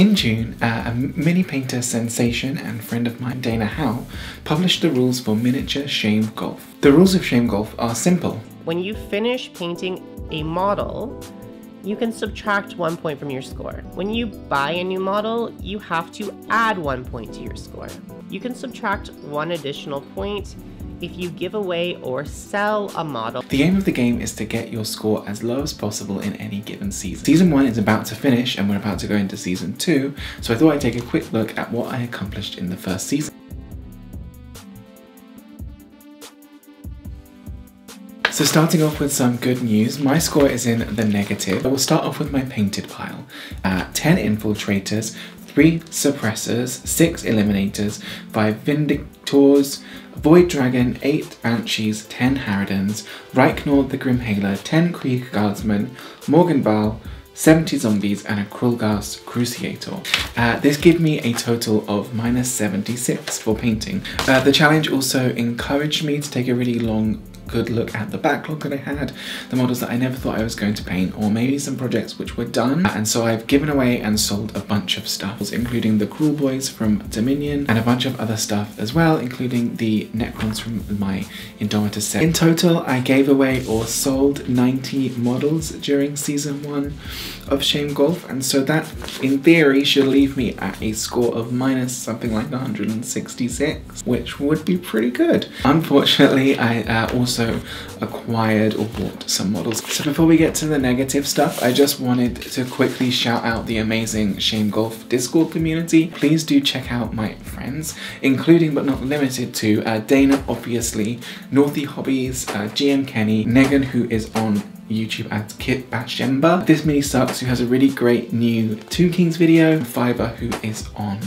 In June, uh, a mini painter sensation and friend of mine, Dana Howl, published the rules for miniature shame golf. The rules of shame golf are simple. When you finish painting a model, you can subtract one point from your score. When you buy a new model, you have to add one point to your score. You can subtract one additional point if you give away or sell a model. The aim of the game is to get your score as low as possible in any given season. Season 1 is about to finish and we're about to go into Season 2, so I thought I'd take a quick look at what I accomplished in the first season. So starting off with some good news, my score is in the negative. I will start off with my painted pile. Uh, 10 infiltrators, 3 suppressors, 6 eliminators, 5 vindictors, Void Dragon, 8 Banshees, 10 Harridans, Reikenor the Grimhailer, 10 Krieg Guardsmen, Morgenval, 70 zombies and a Krulghast Cruciator. Uh, this gave me a total of minus 76 for painting. Uh, the challenge also encouraged me to take a really long good look at the backlog that I had, the models that I never thought I was going to paint, or maybe some projects which were done. And so I've given away and sold a bunch of stuff, including the Kruleboyz from Dominion, and a bunch of other stuff as well, including the Necrons from my Indomitus set. In total, I gave away or sold 90 models during season one of Shame Golf, and so that, in theory, should leave me at a score of minus something like 166, which would be pretty good. Unfortunately, I uh, also also acquired or bought some models. So before we get to the negative stuff, I just wanted to quickly shout out the amazing Shame Golf Discord community. Please do check out my friends, including but not limited to uh, Dana, obviously, Northy Hobbies, uh, GM Kenny, Negan, who is on YouTube as Kit Bashemba. This mini sucks who has a really great new Two Kings video, Fiverr who is on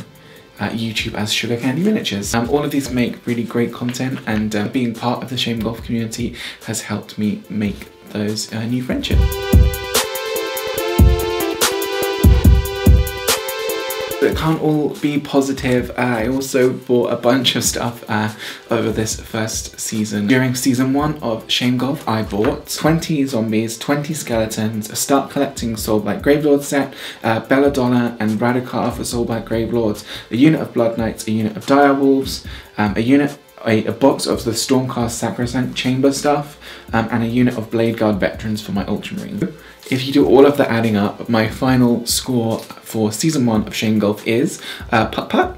uh, YouTube as Sugar Candy Miniatures. Um, all of these make really great content and uh, being part of the Shame Golf community has helped me make those uh, new friendships. It can't all be positive. Uh, I also bought a bunch of stuff uh, over this first season. During season one of Shame Golf, I bought 20 zombies, 20 skeletons, a Start Collecting Soulblight Gravelord set, uh, Belladonna and Radukar for Soulblight Gravelords, a unit of Blood Knights, a unit of Dire Wolves, um, a unit a, a, box of the Stormcast Sacrosanct Chamber stuff, um, and a unit of Blade Guard Veterans for my Ultramarine. If you do all of the adding up, my final score for season one of Shame Golf is uh, Putt Putt.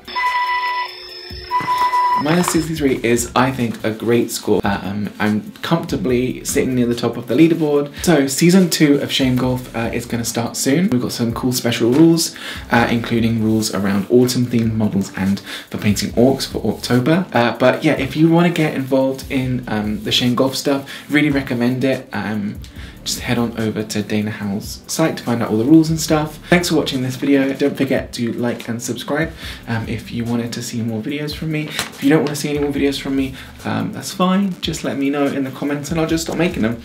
Minus 63 is, I think, a great score. Um, I'm comfortably sitting near the top of the leaderboard. So season two of Shame Golf uh, is going to start soon. We've got some cool special rules, uh, including rules around autumn themed models and for painting orcs for October. Uh, but yeah, if you want to get involved in um, the Shame Golf stuff, really recommend it. Um, just head on over to Dana Howl's site to find out all the rules and stuff. Thanks for watching this video. Don't forget to like and subscribe um, if you wanted to see more videos from me. If you don't want to see any more videos from me, um, that's fine. Just let me know in the comments and I'll just stop making them.